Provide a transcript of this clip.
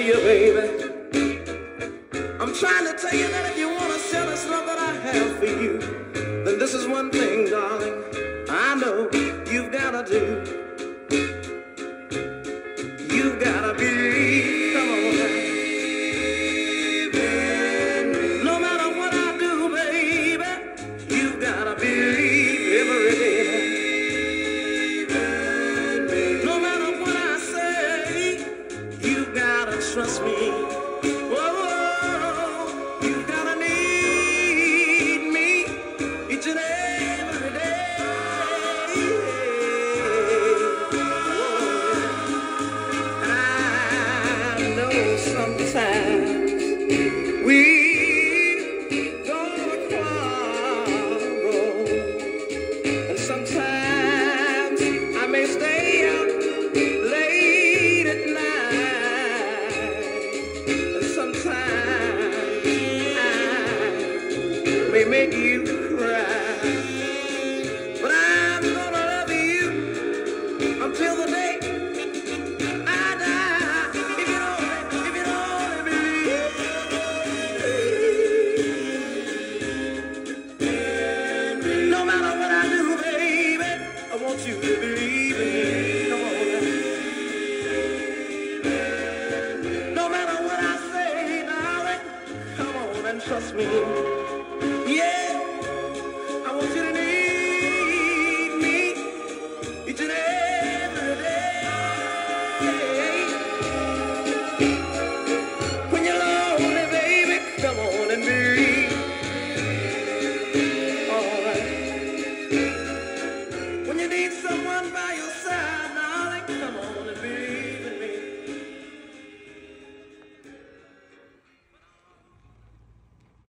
you, baby. I'm trying to tell you that if you want to sell this love that I have for you, then this is one thing, darling. I know you've got to do. You've got to believe. Come on now. No matter what I do, baby, you've got trust me. You gotta need me each and every day. I know sometimes we make you cry. But I'm gonna love you until the day I die. If you only, if you only believe. No matter what I do, baby, I want you to believe in me. Come on. No matter what I say, darling, come on and trust me. Yeah,